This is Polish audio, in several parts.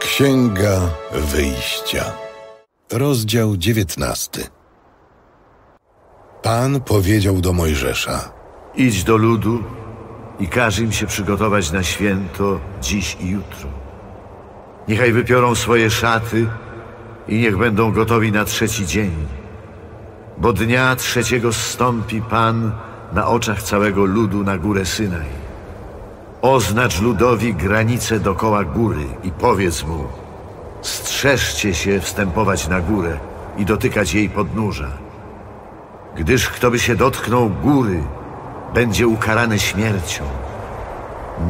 Księga Wyjścia, rozdział 19. Pan powiedział do Mojżesza: Idź do ludu i każ im się przygotować na święto dziś i jutro. Niechaj wypiorą swoje szaty i niech będą gotowi na trzeci dzień. Bo dnia trzeciego zstąpi Pan na oczach całego ludu na górę Synaj. Oznacz ludowi granice dokoła góry i powiedz mu Strzeżcie się wstępować na górę i dotykać jej podnóża. Gdyż kto by się dotknął góry, będzie ukarany śmiercią.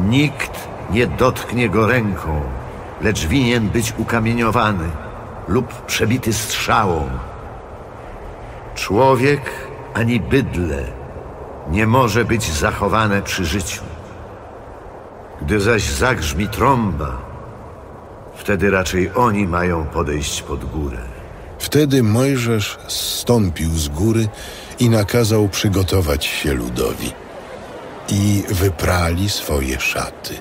Nikt nie dotknie go ręką, lecz winien być ukamieniowany lub przebity strzałą. Człowiek ani bydle nie może być zachowane przy życiu. Gdy zaś zagrzmi trąba, wtedy raczej oni mają podejść pod górę. Wtedy Mojżesz zstąpił z góry i nakazał przygotować się ludowi. I wyprali swoje szaty.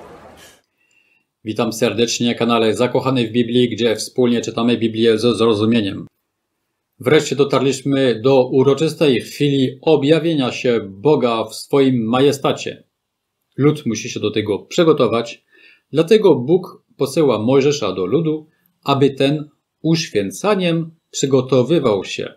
Witam serdecznie na kanale Zakochany w Biblii, gdzie wspólnie czytamy Biblię ze zrozumieniem. Wreszcie dotarliśmy do uroczystej chwili objawienia się Boga w swoim majestacie. Lud musi się do tego przygotować, dlatego Bóg posyła Mojżesza do ludu, aby ten uświęcaniem przygotowywał się.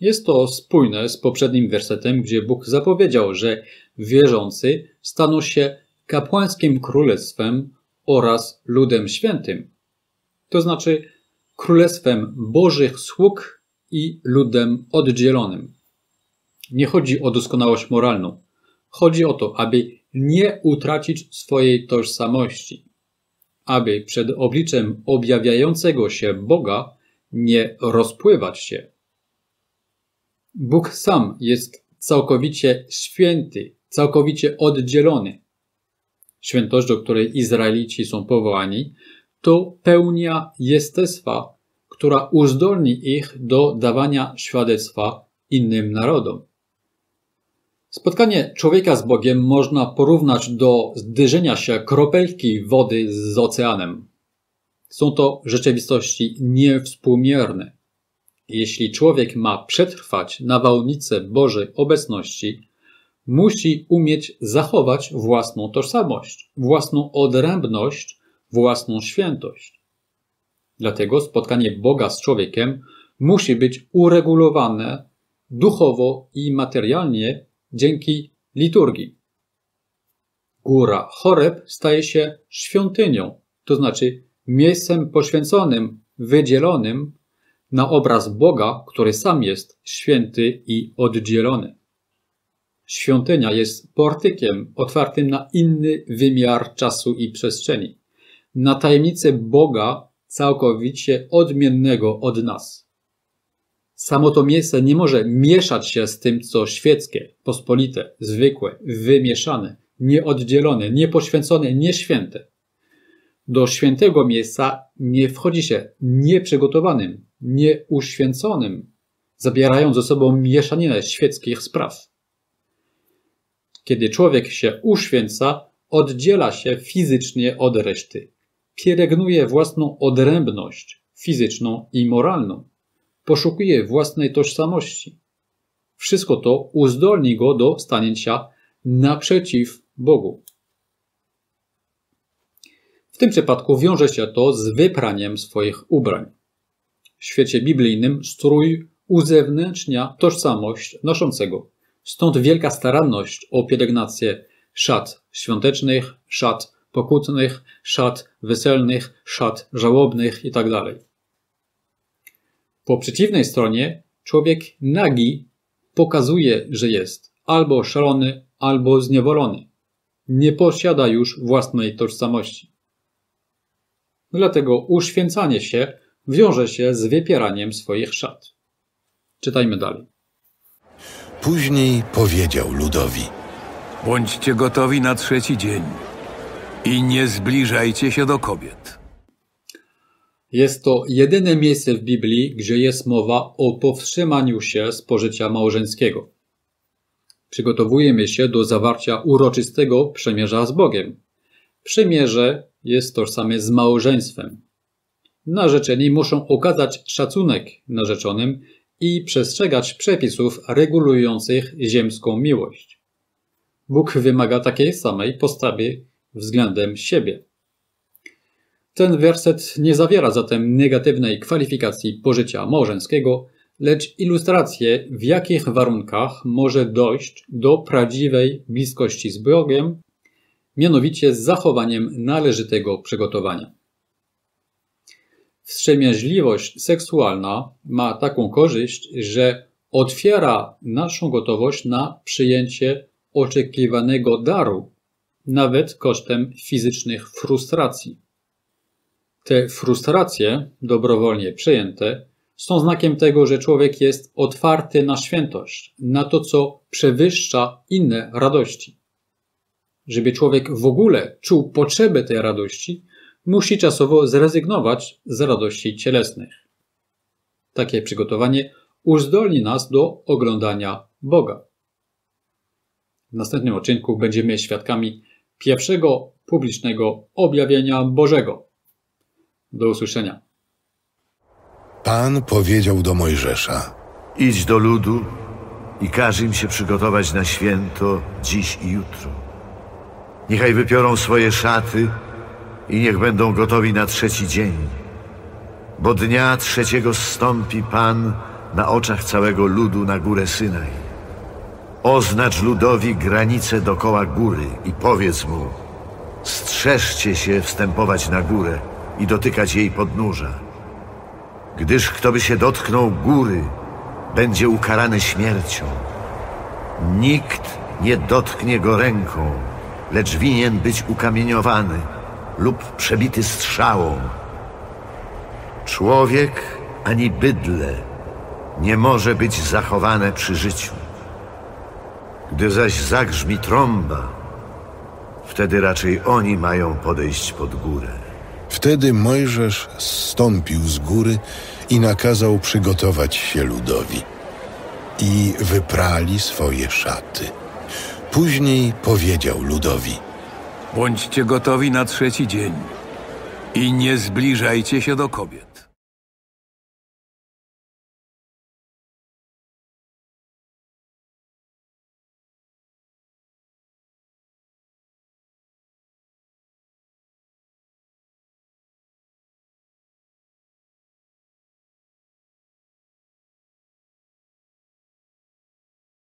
Jest to spójne z poprzednim wersetem, gdzie Bóg zapowiedział, że wierzący staną się kapłańskim królestwem oraz ludem świętym. To znaczy królestwem Bożych sług i ludem oddzielonym. Nie chodzi o doskonałość moralną. Chodzi o to, aby nie utracić swojej tożsamości, aby przed obliczem objawiającego się Boga nie rozpływać się. Bóg sam jest całkowicie święty, całkowicie oddzielony. Świętość, do której Izraelici są powołani, to pełnia jestestwa, która uzdolni ich do dawania świadectwa innym narodom. Spotkanie człowieka z Bogiem można porównać do zderzenia się kropelki wody z oceanem. Są to rzeczywistości niewspółmierne. Jeśli człowiek ma przetrwać nawałnicę Bożej obecności, musi umieć zachować własną tożsamość, własną odrębność, własną świętość. Dlatego spotkanie Boga z człowiekiem musi być uregulowane duchowo i materialnie dzięki liturgii. Góra Choreb staje się świątynią, to znaczy miejscem poświęconym, wydzielonym na obraz Boga, który sam jest święty i oddzielony. Świątynia jest portykiem otwartym na inny wymiar czasu i przestrzeni, na tajemnicę Boga całkowicie odmiennego od nas. Samo to miejsce nie może mieszać się z tym, co świeckie, pospolite, zwykłe, wymieszane, nieoddzielone, niepoświęcone, nieświęte. Do świętego miejsca nie wchodzi się nieprzygotowanym, nieuświęconym, zabierając ze sobą mieszaninę świeckich spraw. Kiedy człowiek się uświęca, oddziela się fizycznie od reszty. Pielęgnuje własną odrębność fizyczną i moralną poszukuje własnej tożsamości. Wszystko to uzdolni go do stanięcia naprzeciw Bogu. W tym przypadku wiąże się to z wypraniem swoich ubrań. W świecie biblijnym strój uzewnętrznia tożsamość noszącego. Stąd wielka staranność o pielęgnację szat świątecznych, szat pokutnych, szat weselnych, szat żałobnych itd. Po przeciwnej stronie człowiek nagi pokazuje, że jest albo szalony, albo zniewolony. Nie posiada już własnej tożsamości. Dlatego uświęcanie się wiąże się z wypieraniem swoich szat. Czytajmy dalej. Później powiedział ludowi: Bądźcie gotowi na trzeci dzień i nie zbliżajcie się do kobiet. Jest to jedyne miejsce w Biblii, gdzie jest mowa o powstrzymaniu się spożycia małżeńskiego. Przygotowujemy się do zawarcia uroczystego przymierza z Bogiem. Przymierze jest tożsame z małżeństwem. Narzeczeni muszą okazać szacunek narzeczonym i przestrzegać przepisów regulujących ziemską miłość. Bóg wymaga takiej samej postawy względem siebie. Ten werset nie zawiera zatem negatywnej kwalifikacji pożycia małżeńskiego, lecz ilustrację, w jakich warunkach może dojść do prawdziwej bliskości z Bogiem, mianowicie z zachowaniem należytego przygotowania. Wstrzemięźliwość seksualna ma taką korzyść, że otwiera naszą gotowość na przyjęcie oczekiwanego daru, nawet kosztem fizycznych frustracji. Te frustracje, dobrowolnie przejęte, są znakiem tego, że człowiek jest otwarty na świętość, na to, co przewyższa inne radości. Żeby człowiek w ogóle czuł potrzebę tej radości, musi czasowo zrezygnować z radości cielesnych. Takie przygotowanie uzdolni nas do oglądania Boga. W następnym odcinku będziemy świadkami pierwszego publicznego objawienia Bożego. Do usłyszenia. Pan powiedział do Mojżesza: Idź do ludu i każ im się przygotować na święto dziś i jutro. Niechaj wypiorą swoje szaty i niech będą gotowi na trzeci dzień. Bo dnia trzeciego zstąpi Pan na oczach całego ludu na górę Synaj. Oznacz ludowi granice dokoła góry i powiedz mu, strzeżcie się wstępować na górę i dotykać jej podnóża. Gdyż kto by się dotknął góry, będzie ukarany śmiercią. Nikt nie dotknie go ręką, lecz winien być ukamieniowany lub przebity strzałą. Człowiek ani bydle nie może być zachowane przy życiu. Gdy zaś zagrzmi trąba, wtedy raczej oni mają podejść pod górę. Wtedy Mojżesz zstąpił z góry i nakazał przygotować się ludowi. I wyprali swoje szaty. Później powiedział ludowi: Bądźcie gotowi na trzeci dzień i nie zbliżajcie się do kobiet.